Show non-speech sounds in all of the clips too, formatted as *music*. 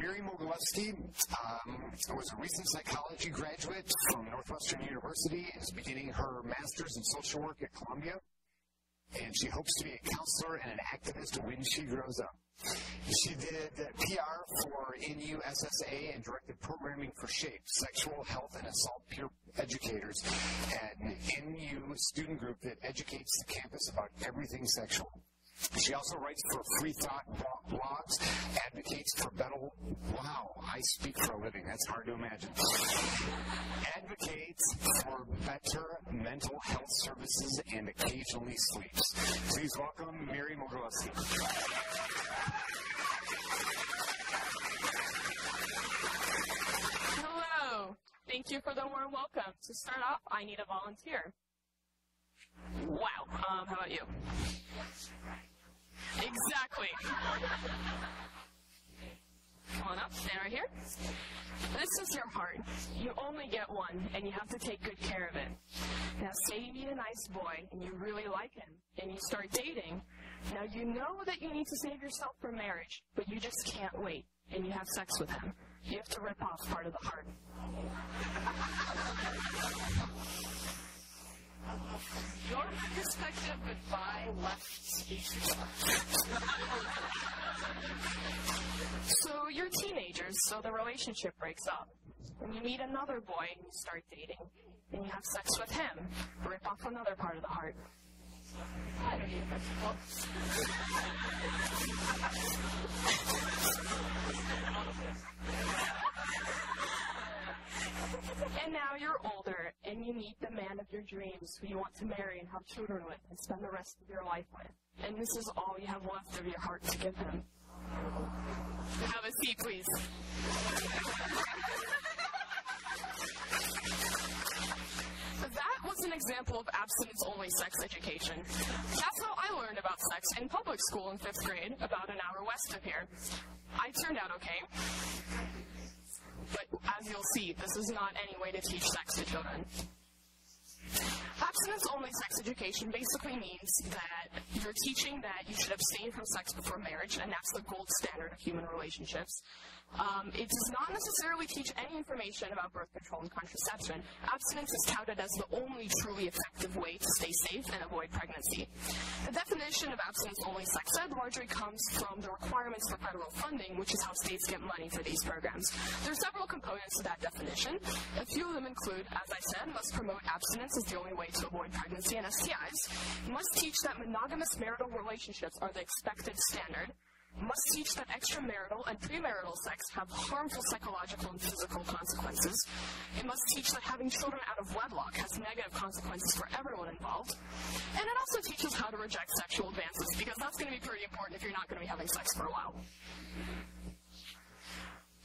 Miri Mogilevsky um, was a recent psychology graduate from Northwestern University, and is beginning her master's in social work at Columbia, and she hopes to be a counselor and an activist when she grows up. She did PR for NUSSA and directed programming for SHAPE, Sexual Health and Assault Peer Educators, an NU student group that educates the campus about everything sexual. She also writes for Free Thought blogs, advocates for better. Wow, I speak for a living. That's hard to imagine. advocates for better mental health services and occasionally sleeps. Please welcome Miri. Hello. Thank you for the warm welcome. To start off, I need a volunteer. Wow. Um, how about you? Exactly. Come on up, stand right here. This is your heart. You only get one, and you have to take good care of it. Now, say you meet a nice boy, and you really like him, and you start dating. Now, you know that you need to save yourself for marriage, but you just can't wait, and you have sex with him. You have to rip off part of the heart. *laughs* Your perspective goodbye left species. so you're teenagers, so the relationship breaks up. And you meet another boy and you start dating. And you have sex with him. Rip off another part of the heart. I *laughs* don't And now you're older, and you meet the man of your dreams who you want to marry and have children with and spend the rest of your life with. And this is all you have left of your heart to give him. Have a seat, please. That was an example of abstinence-only sex education. That's how I learned about sex in public school in fifth grade, about an hour west of here. I turned out okay. But as you'll see, this is not any way to teach sex to children. Abstinence only sex education basically means that you're teaching that you should abstain from sex before marriage, and that's the gold standard of human relationships. Um, it does not necessarily teach any information about birth control and contraception. Abstinence is touted as the only truly effective way to stay safe and avoid pregnancy. The definition of abstinence-only sex ed largely comes from the requirements for federal funding, which is how states get money for these programs. There are several components to that definition. A few of them include, as I said, must promote abstinence as the only way to avoid pregnancy and STIs, must teach that monogamous marital relationships are the expected standard, must teach that extramarital and premarital sex have harmful psychological and physical consequences. It must teach that having children out of wedlock has negative consequences for everyone involved. And it also teaches how to reject sexual advances, because that's going to be pretty important if you're not going to be having sex for a while.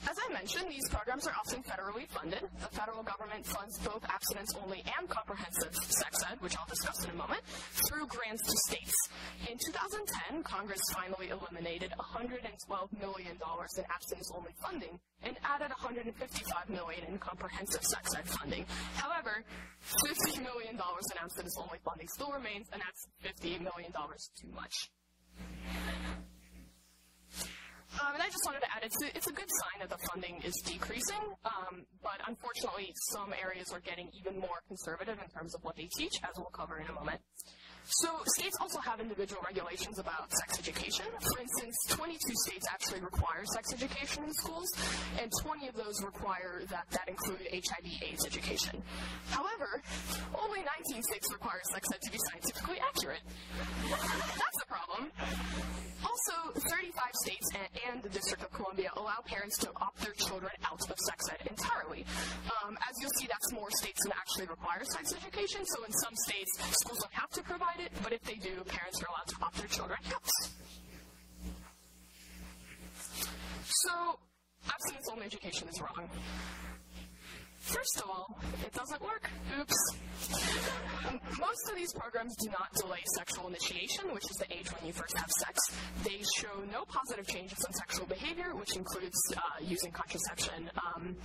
As I mentioned, these programs are often federally funded. The federal government funds both abstinence only and comprehensive sex ed, which I'll discuss in a moment, through grants to states. In 2010, Congress finally eliminated $112 million in abstinence only funding and added 155 million in comprehensive sex ed funding. However, $50 million in abstinence only funding still remains, and that's $50 million too much. Um, and I just wanted to add, it's a, it's a good sign that the funding is decreasing, um, but unfortunately, some areas are getting even more conservative in terms of what they teach, as we'll cover in a moment. So states also have individual regulations about sex education. For instance, 22 states actually require sex education in schools, and 20 of those require that that include HIV/AIDS education. However, only 19 states require sex ed to be scientifically accurate. That's a problem. Also, 35 states and, and, the District of Columbia allow parents to opt their children out of sex ed entirely. Um, as you'll see, that's more states than actually require sex education. So in some states, schools don't have to provide it, but if they do, parents are allowed to opt their children out. So, abstinence-only education is wrong. First of all, it doesn't work. Oops. Most of these programs do not delay sexual initiation, which is the age when you first have sex. They show no positive changes in sexual behavior, which includes uh, using contraception. Um,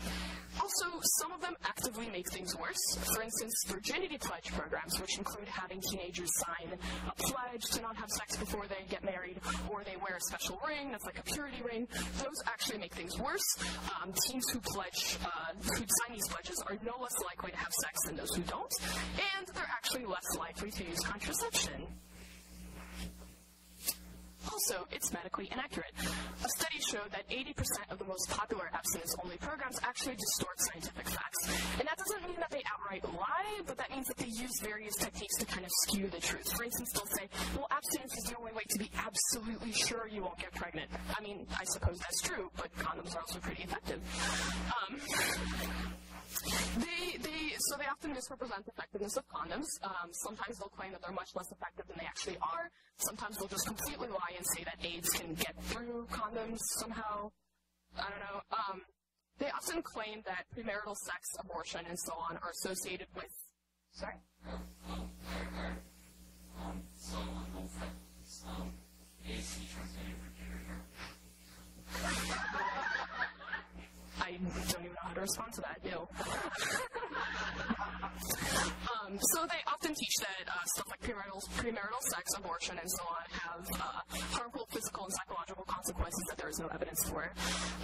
also, some of them actively make things worse. For instance, virginity pledge programs, which include having teenagers sign a pledge to not have sex before they get married, or they wear a special ring that's like a purity ring. Those actually make things worse. Um, teens who pledge, uh, who sign these pledges are no less likely to have sex than those who don't, and they're actually less likely to use contraception. Also, it's medically inaccurate. A study showed that 80% of the most popular abstinence-only programs actually distort scientific facts. And that doesn't mean that they outright lie, but that means that they use various techniques to kind of skew the truth. For instance, they'll say, well, abstinence is the only way to be absolutely sure you won't get pregnant. I mean, I suppose that's true, but condoms are also pretty effective. Um, they, they, so they often misrepresent the effectiveness of condoms. Um, sometimes they'll claim that they're much less effective than they actually are. Sometimes they'll just completely lie and say that AIDS can get through condoms somehow. I don't know. Um, they often claim that premarital sex, abortion, and so on are associated with. Sorry. I don't even know how to respond to that. No. *laughs* um, so they often teach that uh, stuff like premarital, premarital sex, abortion, and so on have uh, physical and psychological consequences that there is no evidence for.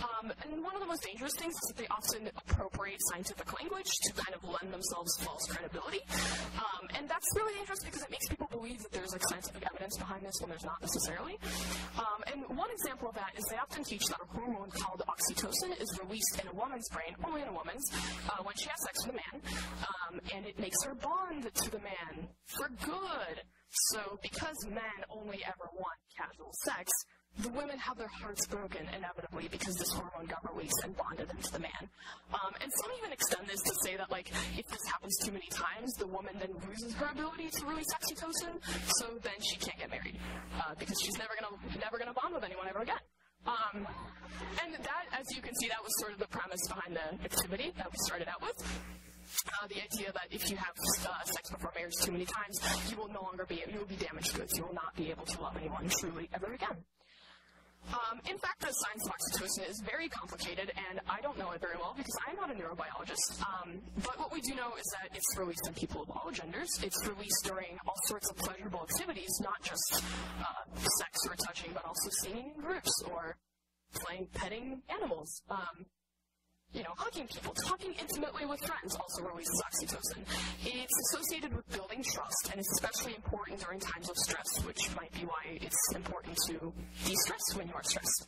Um, and one of the most dangerous things is that they often appropriate scientific language to kind of lend themselves false credibility. Um, and that's really dangerous because it makes people believe that there's like scientific evidence behind this when there's not necessarily. Um, and one example of that is they often teach that a hormone called oxytocin is released in a woman's brain, only in a woman's, uh, when she has sex with a man, um, and it makes her bond to the man for good. So because men only ever want sex, the women have their hearts broken inevitably because this hormone got released and bonded them to the man. Um, and some even extend this to say that, like, if this happens too many times, the woman then loses her ability to release oxytocin, so then she can't get married uh, because she's never gonna never gonna bond with anyone ever again. Um, and that, as you can see, that was sort of the premise behind the activity that we started out with. Uh, the idea that if you have uh, sex before marriage too many times, you will no longer be, you will be damaged goods. You will not be able to love anyone truly ever again. Um, in fact, the science of oxytocin is very complicated, and I don't know it very well because I'm not a neurobiologist. Um, but what we do know is that it's released in people of all genders. It's released during all sorts of pleasurable activities, not just uh, sex or touching, but also singing in groups or playing petting animals. Um, you know, hugging people, talking intimately with friends also releases oxytocin. It's associated with building trust, and it's especially important during times of stress, which might be why it's important to de-stress when you are stressed.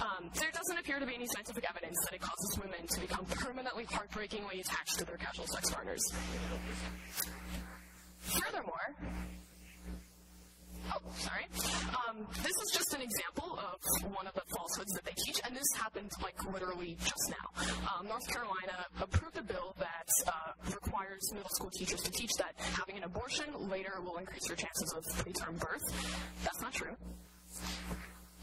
Um, there doesn't appear to be any scientific evidence that it causes women to become permanently heartbreakingly attached to their casual sex partners. Furthermore, Oh, sorry. Um, this is just an example of one of the falsehoods that they teach, and this happened like literally just now. Um, North Carolina approved a bill that uh, requires middle school teachers to teach that having an abortion later will increase your chances of preterm birth. That's not true.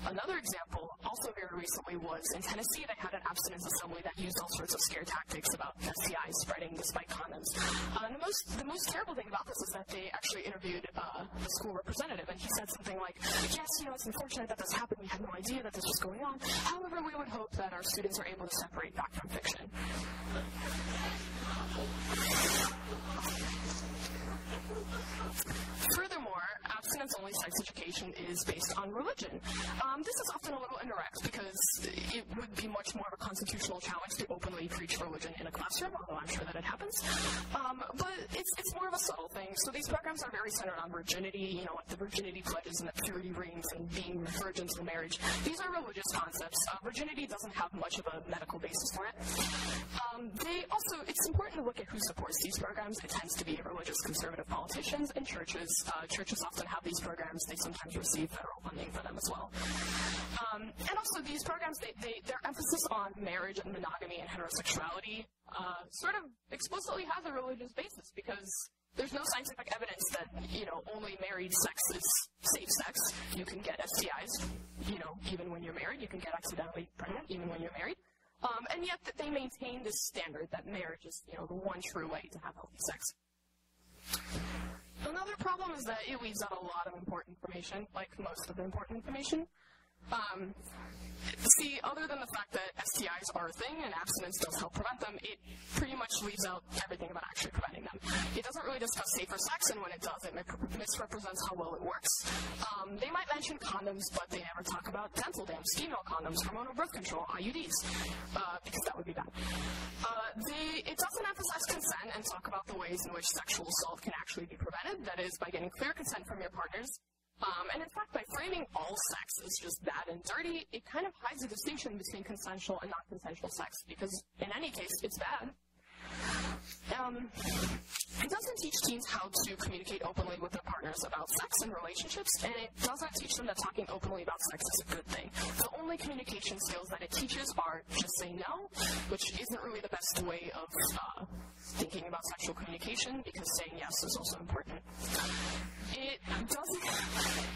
Another example, also very recently, was in Tennessee. They had an abstinence assembly that used all sorts of scare tactics about STIs spreading despite condoms. Uh, and the most the most terrible thing about this is that they actually interviewed uh, the school representative, and he said something like, "Yes, you know, it's unfortunate that this happened. We had no idea that this was going on. However, we would hope that our students are able to separate fact from fiction." Furthermore, abstinence-only sex education is based on religion. Um, this is often a little indirect because it would be much more of a constitutional challenge to openly preach religion in a classroom, although I'm sure that it happens. Um, but it's, it's more of a subtle thing. So these programs are very centered on virginity, you know, like the virginity pledges and the purity rings and being virgins in marriage. These are religious concepts. Uh, virginity doesn't have much of a medical basis for it. Um, they also, it's important to look at who supports these programs. It tends to be religious conservative politicians and churches. Uh, churches often have these programs. They sometimes receive federal funding for them as well. Um, and also, these programs, they, they, their emphasis on marriage and monogamy and heterosexuality uh, sort of explicitly has a religious basis because there's no scientific evidence that, you know, only married sex is safe sex. You can get STIs, you know, even when you're married. You can get accidentally pregnant even when you're married. Um, and yet that they maintain this standard that marriage is, you know, the one true way to have healthy sex. Another problem is that it leaves out a lot of important information, like most of the important information. Um, see, other than the fact that STIs are a thing and abstinence does help prevent them, it pretty much leaves out everything about actually preventing them. It doesn't really discuss safer sex, and when it does, it misrepresents how well it works. Um, they might mention condoms, but they never talk about dental dams, female condoms, hormonal birth control, IUDs, uh, because that would be bad. Uh, they, it doesn't emphasize consent and talk about the ways in which sexual assault can actually be prevented, that is, by getting clear consent from your partners um, and in fact, by framing all sex as just bad and dirty, it kind of hides the distinction between consensual and non-consensual sex, because in any case, it's bad. Um, it doesn't teach teens how to communicate openly with their partners about sex and relationships, and it doesn't teach them that talking openly about sex is a good thing. The only communication skills that it teaches are just say no, which isn't really the best way of uh, thinking about sexual communication because saying yes is also important. It doesn't.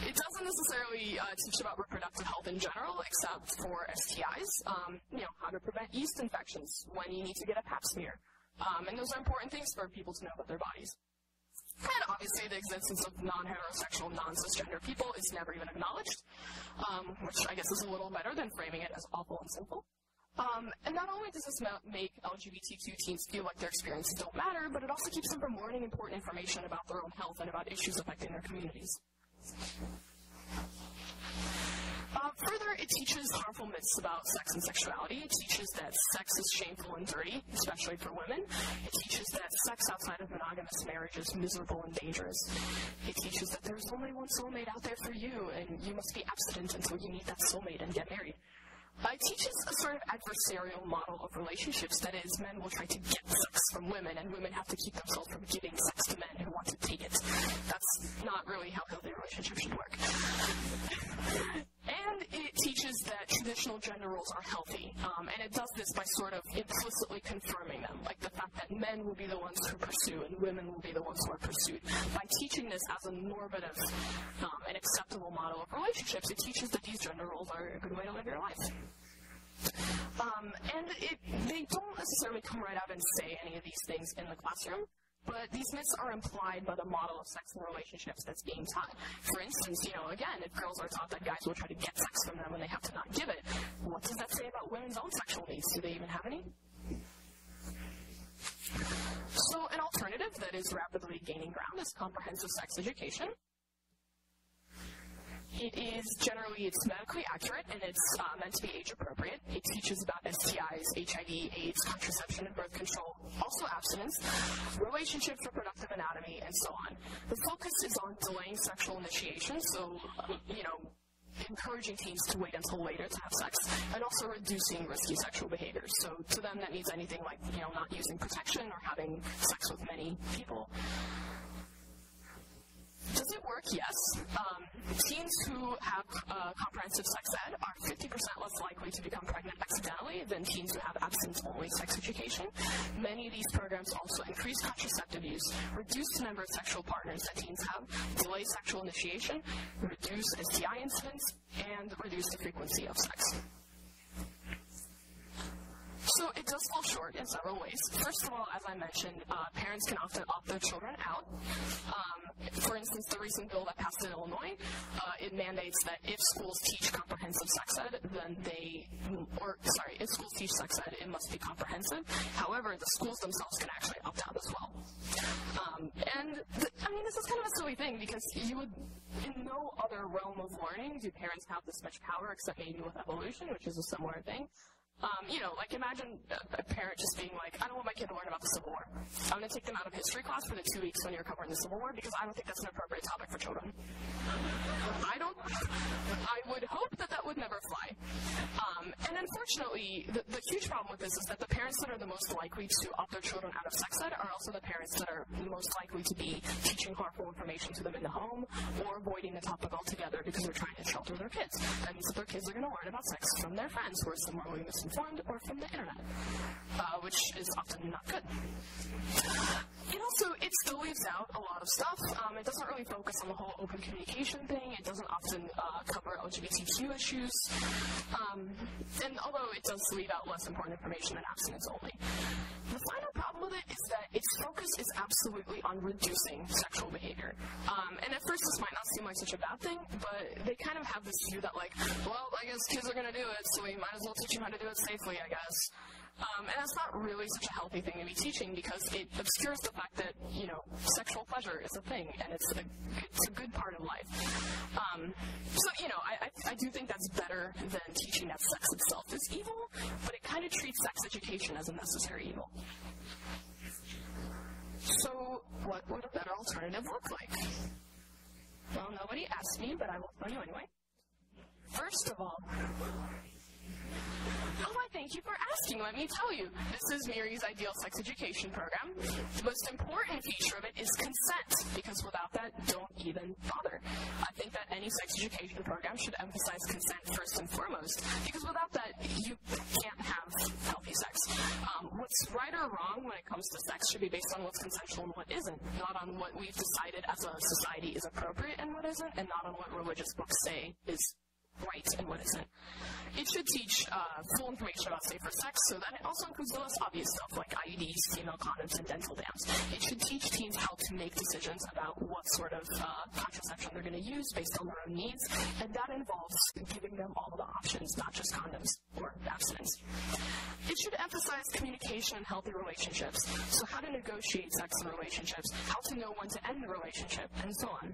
It doesn't necessarily uh, teach about reproductive health in general, except for STIs. Um, you know, how to prevent yeast infections, when you need to get a Pap smear, um, and those are important things for people to know about their bodies. And obviously, the existence of non-heterosexual, non-cisgender people is never even acknowledged, um, which I guess is a little better than framing it as awful and simple. Um, and not only does this make LGBTQ teens feel like their experiences don't matter, but it also keeps them from learning important information about their own health and about issues affecting their communities. Teaches harmful myths about sex and sexuality. It teaches that sex is shameful and dirty, especially for women. It teaches that sex outside of monogamous marriage is miserable and dangerous. It teaches that there's only one soulmate out there for you, and you must be abstinent until you meet that soulmate and get married. It teaches a sort of adversarial model of relationships. That is, men will try to get sex from women, and women have to keep themselves from giving sex to men who want to take it. That's not really how healthy relationships should work. *laughs* And it teaches that traditional gender roles are healthy, um, and it does this by sort of implicitly confirming them, like the fact that men will be the ones who pursue and women will be the ones who are pursued. By teaching this as a normative um, and acceptable model of relationships, it teaches that these gender roles are a good way to live your life. Um, and it, they don't necessarily come right out and say any of these things in the classroom, but these myths are implied by the model of sex and relationships that's being taught. For instance, you know, again, if girls are taught that guys will try to get sex from them and they have to not give it, what does that say about women's own sexual needs? Do they even have any? So, an alternative that is rapidly gaining ground is comprehensive sex education. It is generally it's medically accurate and it's uh, meant to be age appropriate. It teaches about STIs, HIV, AIDS, contraception and birth control, also abstinence, relationships, reproductive anatomy, and so on. The focus is on delaying sexual initiation, so uh, you know encouraging teens to wait until later to have sex, and also reducing risky sexual behaviors. So to them, that means anything like you know not using protection or having sex with many people. Does it work? Yes. Um, teens who have uh, comprehensive sex ed are 50% less likely to become pregnant accidentally than teens who have abstinence-only sex education. Many of these programs also increase contraceptive use, reduce the number of sexual partners that teens have, delay sexual initiation, reduce STI incidence, and reduce the frequency of sex. So it does fall short in several ways. First of all, as I mentioned, uh, parents can often opt their children out. Um, for instance, the recent bill that passed in Illinois, uh, it mandates that if schools teach comprehensive sex ed, then they, or sorry, if schools teach sex ed, it must be comprehensive. However, the schools themselves can actually opt out as well. Um, and the, I mean, this is kind of a silly thing because you would, in no other realm of learning, do parents have this much power except maybe with evolution, which is a similar thing. Um, you know, like imagine a, parent just being like, I don't want my kid to learn about the Civil War. I'm going to take them out of history class for the two weeks when you're covering the Civil War because I don't think that's an appropriate topic for children. I don't, I would hope that that would never fly. Um, and unfortunately, the, the huge problem with this is that the parents that are the most likely to opt their children out of sex ed are also the parents that are the most likely to be teaching harmful information to them in the home or avoiding the topic altogether because they're trying to shelter their kids. That means that their kids are going to learn about sex from their friends who are similarly misinformed informed or from the internet, uh, which is often not good. It also, it still leaves out a lot of stuff. Um, it doesn't really focus on the whole open communication thing. It doesn't often uh, cover LGBTQ issues. Um, and although it does leave out less important information than abstinence only. The final problem with it is that its focus is absolutely on reducing sexual behavior. Um, and at first this might not seem like such a bad thing, but they kind of of have this view that, like, well, I guess kids are going to do it, so we might as well teach them how to do it safely, I guess. Um, and that's not really such a healthy thing to be teaching because it obscures the fact that, you know, sexual pleasure is a thing and it's a, it's a good part of life. Um, so, you know, I, I, I do think that's better than teaching that sex itself is evil, but it kind of treats sex education as a necessary evil. So, what would a better alternative look like? Well, nobody asked me, but I will tell you anyway. First of all, Oh, I thank you for asking. Let me tell you, this is Miri's Ideal Sex Education Program. The most important feature of it is consent, because without that, don't even bother. I think that any sex education program should emphasize consent first and foremost, because without that, you can't have healthy sex. Um, what's right or wrong when it comes to sex should be based on what's consensual and what isn't, not on what we've decided as a society is appropriate and what isn't, and not on what religious books say is right and what isn't. It should teach uh, full information about safer sex, so that it also includes the less obvious stuff like IUDs, female condoms, and dental dams. It should teach teens how to make decisions about what sort of uh, contraception they're going to use based on their own needs, and that involves giving them all the options, not just condoms or abstinence. It should emphasize communication and healthy relationships, so how to negotiate sex in relationships, how to know when to end the relationship, and so on.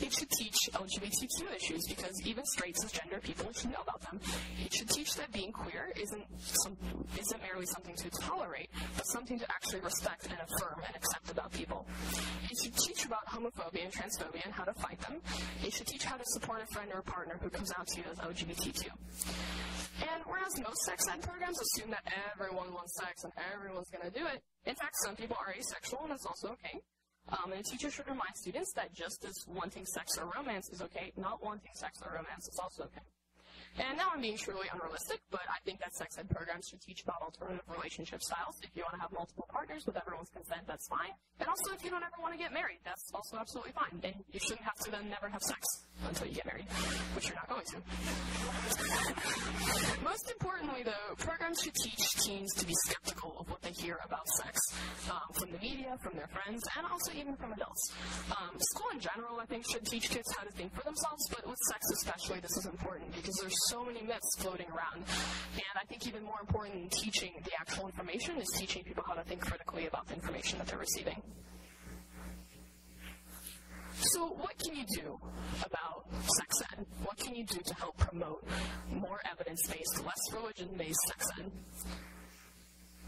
It should teach LGBTQ issues because even straight cisgender people should know about them. It should teach that being queer isn't some, isn't merely something to tolerate, but something to actually respect and affirm and accept about people. It should teach about homophobia and transphobia and how to fight them. It should teach how to support a friend or a partner who comes out to you as LGBTQ. And whereas most sex ed programs assume that everyone wants sex and everyone's going to do it, in fact, some people are asexual and it's also okay. Um, and a teacher should remind students that just as wanting sex or romance is okay, not wanting sex or romance is also okay. And now I'm being truly unrealistic, but I think that sex ed programs should teach about alternative relationship styles. If you want to have multiple partners with everyone's consent, that's fine. And also, if you don't ever want to get married, that's also absolutely fine. And you shouldn't have to then never have sex until you get married, which you're not going to. Most importantly, though, programs should teach teens to be skeptical of what they hear about sex um, from the media, from their friends, and also even from adults. Um, school in general, I think, should teach kids how to think for themselves, but with sex especially, this is important because there's so many myths floating around. And I think even more important than teaching the actual information is teaching people how to think critically about the information that they're receiving. So, what can you do about sex ed? What can you do to help promote more evidence based, less religion based sex ed?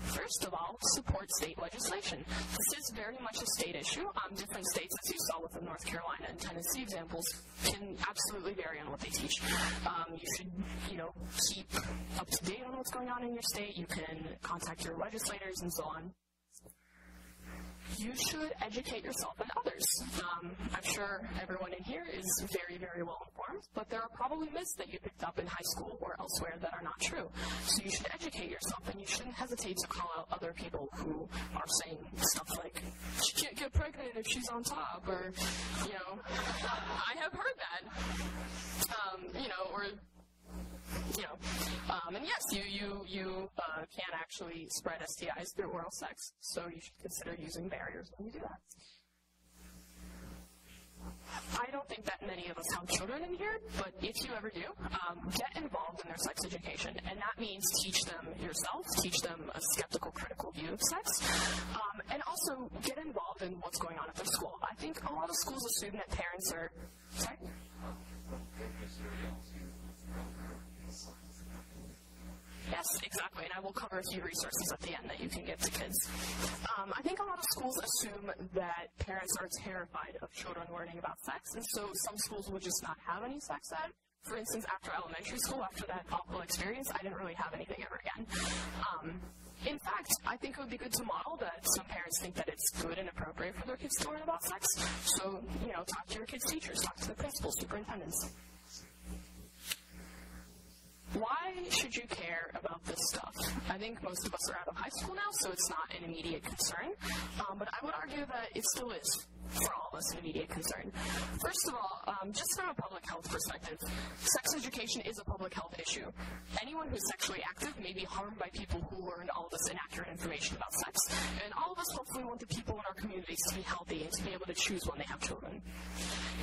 First of all, support state legislation. This is very much a state issue. Um, different states, as you saw with the North Carolina and Tennessee examples, can absolutely vary on what they teach. Um, you should, you know, keep up to date on what's going on in your state. You can contact your legislators and so on you should educate yourself and others. Um, I'm sure everyone in here is very, very well informed, but there are probably myths that you picked up in high school or elsewhere that are not true. So you should educate yourself, and you shouldn't hesitate to call out other people who are saying stuff like, she can't get pregnant if she's on top, or, you know, I have heard that. Um, you know, or you know, um, and yes, you you you uh, can actually spread STIs through oral sex, so you should consider using barriers when you do that. I don't think that many of us have children in here, but if you ever do, um, get involved in their sex education. And that means teach them yourself, teach them a skeptical, critical view of sex, um, and also get involved in what's going on at their school. I think a lot of schools assume that parents are. Sorry? Yes, exactly. And I will cover a few resources at the end that you can give to kids. Um, I think a lot of schools assume that parents are terrified of children learning about sex, and so some schools will just not have any sex ed. For instance, after elementary school, after that awful experience, I didn't really have anything ever again. Um, in fact, I think it would be good to model that some parents think that it's good and appropriate for their kids to learn about sex. So, you know, talk to your kids' teachers, talk to the principals, superintendents. Why should you care about this stuff? I think most of us are out of high school now, so it's not an immediate concern. Um, but I would argue that it still is. For all of us in immediate concern. First of all, um, just from a public health perspective, sex education is a public health issue. Anyone who's sexually active may be harmed by people who learned all this inaccurate information about sex, and all of us hopefully want the people in our communities to be healthy and to be able to choose when they have children.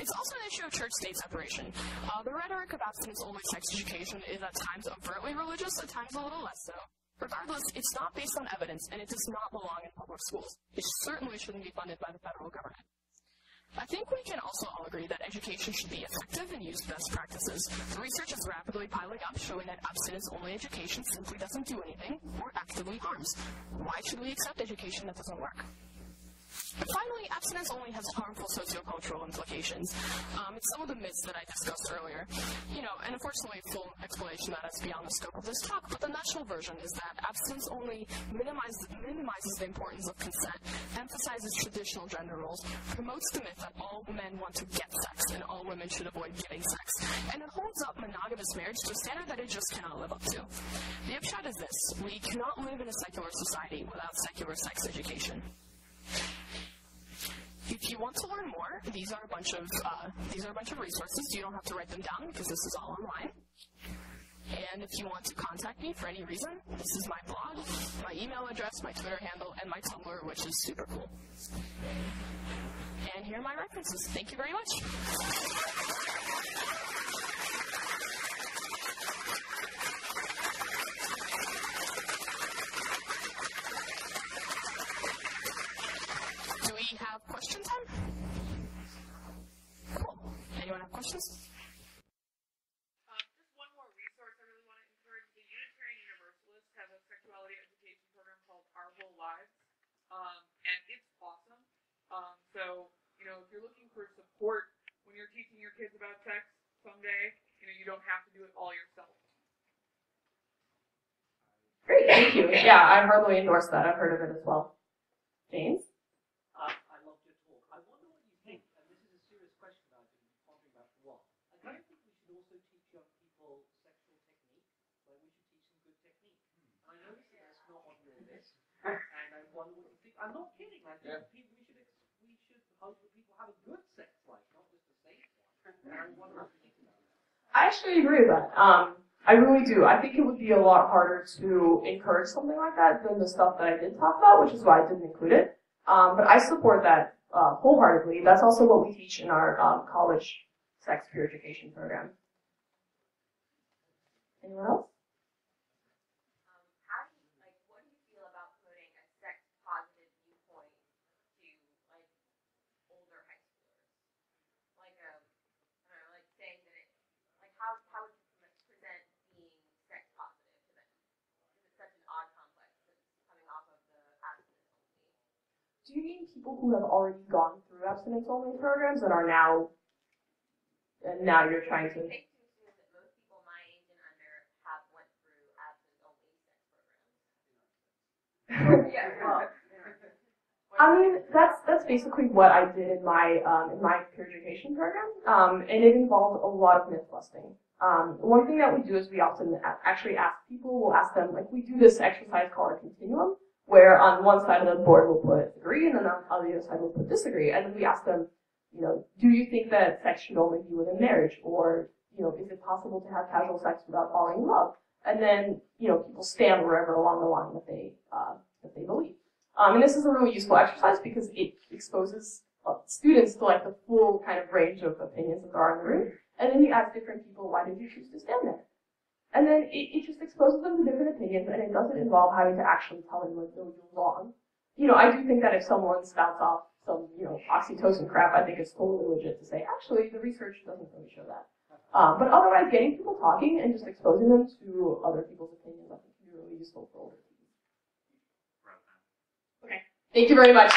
It's also an issue of church-state separation. Uh, the rhetoric of abstinence-only sex education is at times overtly religious, at times a little less so. Regardless, it's not based on evidence, and it does not belong in public schools. It certainly shouldn't be funded by the federal government. I think we can also all agree that education should be effective and use best practices. The research is rapidly piling up, showing that abstinence-only education simply doesn't do anything or actively harms. Why should we accept education that doesn't work? Finally, abstinence only has harmful sociocultural implications. Um, it's some of the myths that I discussed earlier. You know, and unfortunately, full explanation that is beyond the scope of this talk, but the nutshell version is that abstinence only minimizes, minimizes the importance of consent, emphasizes traditional gender roles, promotes the myth that all men want to get sex and all women should avoid giving sex, and it holds up monogamous marriage to a standard that it just cannot live up to. The upshot is this, we cannot live in a secular society without secular sex education. If you want to learn more, these are a bunch of uh, these are a bunch of resources. You don't have to write them down because this is all online. And if you want to contact me for any reason, this is my blog, my email address, my Twitter handle, and my Tumblr, which is super cool. And here are my references. Thank you very much. Do we have question time? Cool. Anyone have questions? Um, just one more resource I really want to encourage. The Unitarian Universalists have a sexuality education program called Our Whole Lives, um, and it's awesome. Um, so, you know, if you're looking for support when you're teaching your kids about sex someday, you know, you don't have to do it all yourself. Great, thank you. Yeah, I heartily endorse that. I've heard of it as well. James? Uh, I loved your talk. I wonder what you think, and this is a serious question that I've been pondering about for a while. I don't think we should also teach young people sexual technique, like we should teach them good technique. And I notice that that's not on your list, and I wonder what you think. I'm not kidding. I think people, we should ex- we should hope that people have a good sex life, not just a safe one. I wonder what you think about that. I actually agree with that. Um, I really do. I think it would be a lot harder to encourage something like that than the stuff that I did talk about, which is why I didn't include it. Um, but I support that uh, wholeheartedly. That's also what we teach in our um, college sex purification program. Anyone else? Um, how do you, like, what do you feel about promoting a sex positive viewpoint to, like, older high schoolers? Like, um, I don't know, like saying that it, like, how, how would you pre- present being sex positive to them? Because it's such an odd complex that's coming off of the abstinence only. Do you mean people who have already gone through abstinence only programs and are now, and now you're trying to? Safe to assume that most people my age and under have went through abstinence only programs. *laughs* yeah, well. I mean, that's that's basically what I did in my um, in my peer education program, um, and it involved a lot of myth busting. Um, one thing that we do is we often actually ask people, we'll ask them, like we do this exercise called a continuum, where on one side of the board we'll put agree, and then on the other side we'll put disagree, and then we ask them, you know, do you think that sex should only be within marriage, or you know, is it possible to have casual sex without falling in love? And then you know, people stand wherever along the line that they uh, that they believe. Um, and this is a really useful exercise because it exposes uh, students to like the full kind of range of opinions that there are in the room. And then you ask different people, why did you choose to stand there? And then it, it just exposes them to different opinions and it doesn't involve having to actually tell them like, no, you're wrong. You know, I do think that if someone spouts off some, you know, oxytocin crap, I think it's totally legit to say, actually, the research doesn't really show that. Um, but otherwise, getting people talking and just exposing them to other people's opinions, I think can be really useful for older people. Okay. Thank you very much.